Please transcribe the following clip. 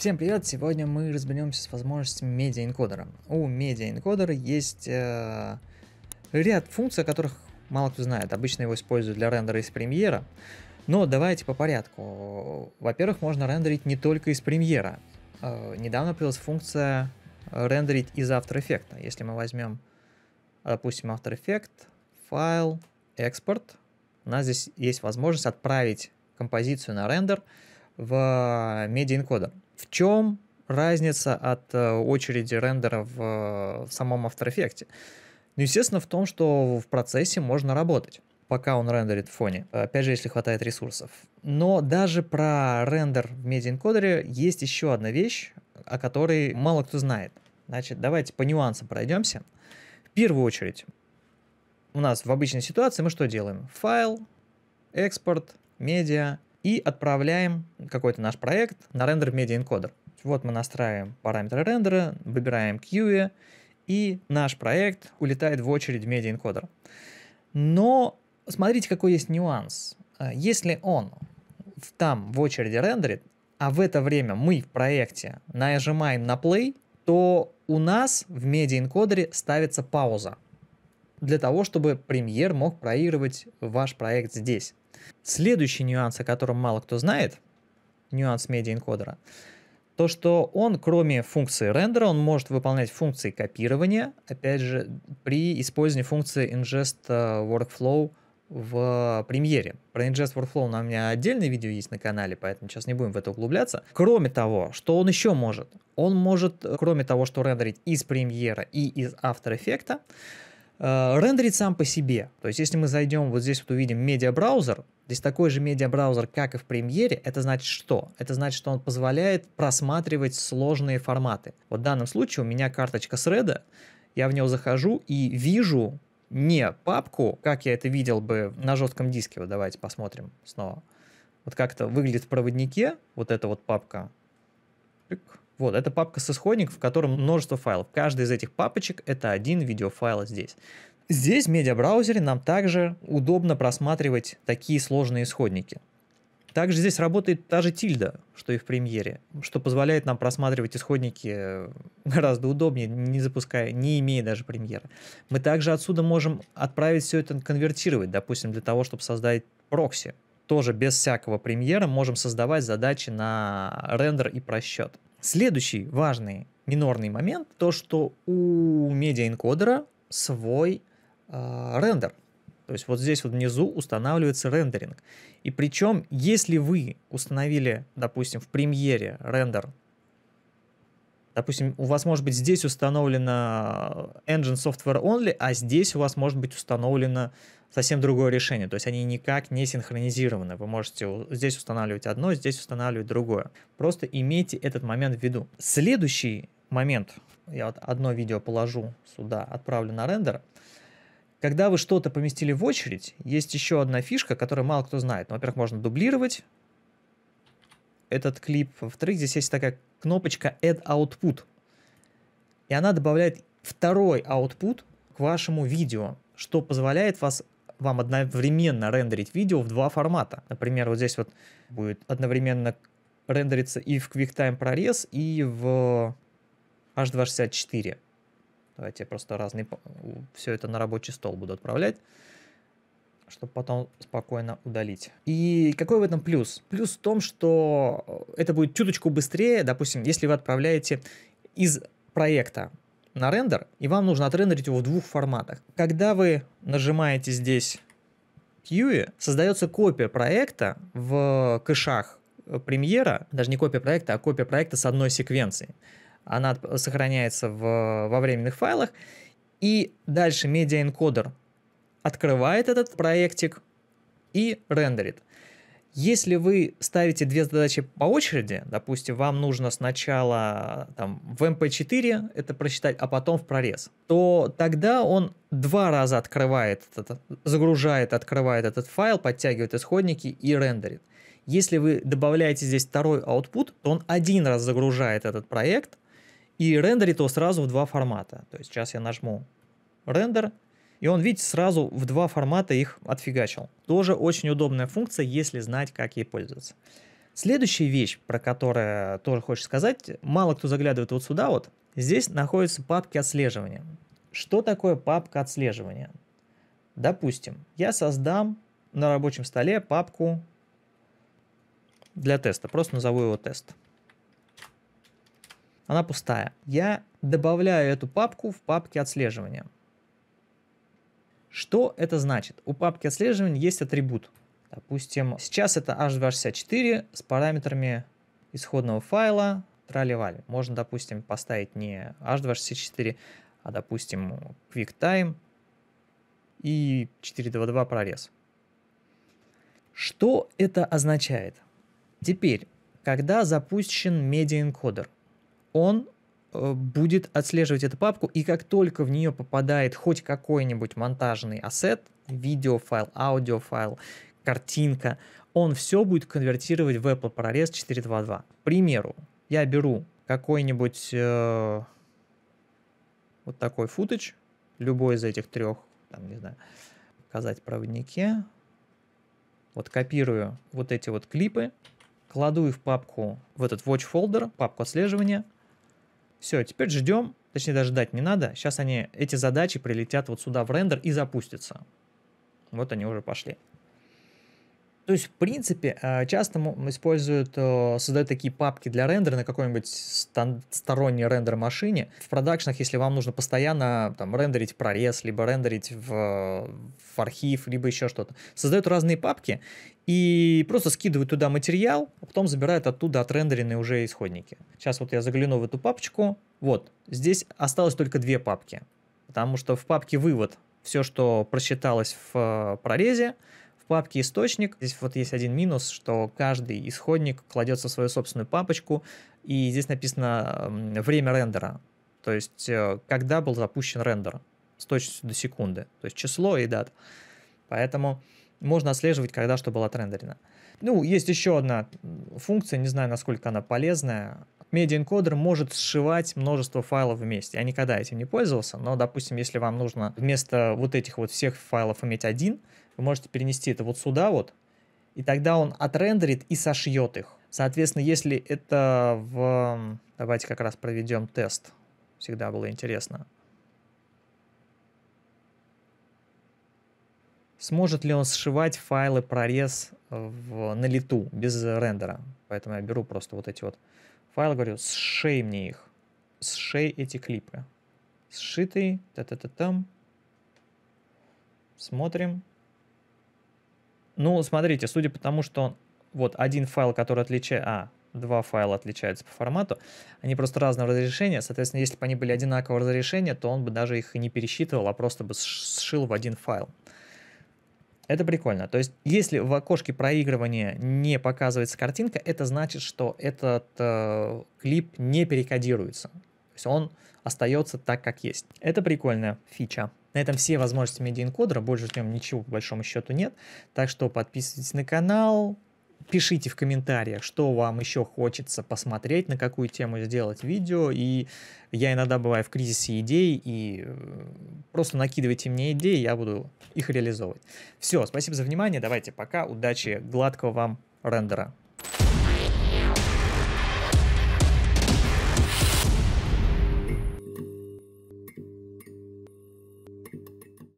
Всем привет! Сегодня мы разберемся с возможностями медиаэнкодера. У медиаэнкодера есть э, ряд функций, о которых мало кто знает. Обычно его используют для рендера из премьера. Но давайте по порядку. Во-первых, можно рендерить не только из премьера. Э, недавно появилась функция рендерить из After Effects. Если мы возьмем, допустим, After Effects, файл, экспорт, у нас здесь есть возможность отправить композицию на рендер в медиаэнкодер. В чем разница от э, очереди рендера в, э, в самом After Effects? Ну, естественно, в том, что в процессе можно работать пока он рендерит в фоне. Опять же, если хватает ресурсов. Но даже про рендер в медиаэнкодере есть еще одна вещь, о которой мало кто знает. Значит, давайте по нюансам пройдемся. В первую очередь, у нас в обычной ситуации мы что делаем? Файл, экспорт, медиа, и отправляем какой-то наш проект на рендер медиаэнкодер. Вот мы настраиваем параметры рендера, выбираем QE, и наш проект улетает в очередь в медиаэнкодер. Но смотрите, какой есть нюанс. А, если он там в очереди рендерит, а в это время мы в проекте нажимаем на play, то у нас в медиаэнкодере ставится пауза для того, чтобы премьер мог проигрывать ваш проект здесь. Следующий нюанс, о котором мало кто знает, нюанс медиаэнкодера, то, что он, кроме функции рендера, он может выполнять функции копирования, опять же, при использовании функции ingest э, workflow в премьере. Про ingest workflow у меня отдельное видео есть на канале, поэтому сейчас не будем в это углубляться. Кроме того, что он еще может? Он может, кроме того, что рендерить из премьера и из After Effects, Э, рендерить сам по себе. То есть, если мы зайдем, вот здесь вот увидим медиабраузер, здесь такой же медиабраузер, как и в премьере, это значит что? Это значит, что он позволяет просматривать сложные форматы. Вот в данном случае у меня карточка с Red, я в него захожу и вижу не папку, как я это видел бы на жестком диске. Вот давайте посмотрим снова. Вот как это выглядит в проводнике, вот эта вот папка. Вот, это папка с исходник, в котором множество файлов. Каждый из этих папочек — это один видеофайл здесь. Здесь в медиабраузере нам также удобно просматривать такие сложные исходники. Также здесь работает та же тильда, что и в премьере, что позволяет нам просматривать исходники гораздо удобнее, не запуская, не имея даже премьера. Мы также отсюда можем отправить все это конвертировать, допустим, для того, чтобы создать прокси. Тоже без всякого премьера можем создавать задачи на рендер и просчет. Следующий важный минорный момент, то что у медиаэнкодера свой э, рендер. То есть вот здесь вот внизу устанавливается рендеринг. И причем, если вы установили, допустим, в премьере рендер, допустим, у вас может быть здесь установлено Engine Software Only, а здесь у вас может быть установлено совсем другое решение. То есть они никак не синхронизированы. Вы можете здесь устанавливать одно, здесь устанавливать другое. Просто имейте этот момент в виду. Следующий момент, я вот одно видео положу сюда, отправлю на рендер. Когда вы что-то поместили в очередь, есть еще одна фишка, которую мало кто знает. Ну, во-первых, можно дублировать этот клип. Во-вторых, здесь есть такая кнопочка Add Output. И она добавляет второй output к вашему видео, что позволяет вас вам одновременно рендерить видео в два формата. Например, вот здесь вот будет одновременно рендериться и в QuickTime ProRes, и в H264. Давайте я просто разные, все это на рабочий стол буду отправлять, чтобы потом спокойно удалить. И какой в этом плюс? Плюс в том, что это будет чуточку быстрее, допустим, если вы отправляете из проекта на рендер, и вам нужно отрендерить его в двух форматах. Когда вы нажимаете здесь QE, создается копия проекта в кэшах премьера, даже не копия проекта, а копия проекта с одной секвенцией. Она сохраняется в, во временных файлах, и дальше медиаэнкодер открывает этот проектик и рендерит. Если вы ставите две задачи по очереди, допустим, вам нужно сначала там, в MP4 эм это прочитать, а потом в прорез, то тогда он два раза открывает, этот, загружает, открывает этот файл, подтягивает исходники и рендерит. Если вы добавляете здесь второй output, то он один раз загружает этот проект и рендерит его сразу в два формата. То есть сейчас я нажму рендер, и он, видите, сразу в два формата их отфигачил. Тоже очень удобная функция, если знать, как ей пользоваться. Следующая вещь, про которую тоже хочешь сказать, мало кто заглядывает вот сюда вот, здесь находятся папки отслеживания. Что такое папка отслеживания? Допустим, я создам на рабочем столе папку для теста, просто назову его тест. Она пустая. Я добавляю эту папку в папки отслеживания. Что это значит? У папки отслеживания есть атрибут. Допустим, сейчас это h264 с параметрами исходного файла трали-вали. Можно, допустим, поставить не h264, а, допустим, QuickTime и 422 прорез. Что это означает? Теперь, когда запущен медиаэнкодер, он будет отслеживать эту папку, и как только в нее попадает хоть какой-нибудь монтажный ассет, видеофайл, аудиофайл, картинка, он все будет конвертировать в Apple ProRes 422. К примеру, я беру какой-нибудь э, вот такой футаж, любой из этих трех, там, не знаю, показать проводнике, вот копирую вот эти вот клипы, кладу их в папку, в этот watch folder, папку отслеживания. Все, теперь ждем, точнее даже ждать не надо. Сейчас они, эти задачи прилетят вот сюда в рендер и запустятся. Вот они уже пошли. То есть, в принципе, э, часто используют, э, создают такие папки для рендера на какой-нибудь сторонней рендер-машине. В продакшнах, если вам нужно постоянно там, рендерить прорез, либо рендерить в, в архив, либо еще что-то, создают разные папки и просто скидывают туда материал, а потом забирают оттуда отрендеренные уже исходники. Сейчас вот я загляну в эту папочку. Вот, здесь осталось только две папки, потому что в папке «Вывод» все, что просчиталось в э, прорезе, папке источник. Здесь вот есть один минус, что каждый исходник кладется в свою собственную папочку, и здесь написано время рендера, то есть э, когда был запущен рендер с точностью до секунды, то есть число и дата. Поэтому можно отслеживать, когда что было отрендерено. Ну, есть еще одна функция, не знаю, насколько она полезная. Медиаэнкодер может сшивать множество файлов вместе. Я никогда этим не пользовался, но, допустим, если вам нужно вместо вот этих вот всех файлов иметь один, вы можете перенести это вот сюда вот, и тогда он отрендерит и сошьет их. Соответственно, если это в... Давайте как раз проведем тест. Всегда было интересно. Сможет ли он сшивать файлы прорез в, на лету, без рендера? Поэтому я беру просто вот эти вот файлы, говорю, сшей мне их. Сшей эти клипы. Сшитый, та-та-та-там. Смотрим. Ну, смотрите, судя по тому, что вот один файл, который отличает... А, два файла отличаются по формату, они просто разного разрешения, соответственно, если бы они были одинакового разрешения, то он бы даже их и не пересчитывал, а просто бы сшил в один файл. Это прикольно. То есть, если в окошке проигрывания не показывается картинка, это значит, что этот э, клип не перекодируется. Есть он остается так, как есть. Это прикольная фича. На этом все возможности медиаэнкодера, больше в нем ничего по большому счету нет. Так что подписывайтесь на канал, пишите в комментариях, что вам еще хочется посмотреть, на какую тему сделать видео. И я иногда бываю в кризисе идей, и э, просто накидывайте мне идеи, я буду их реализовывать. Все, спасибо за внимание, давайте пока, удачи, гладкого вам рендера.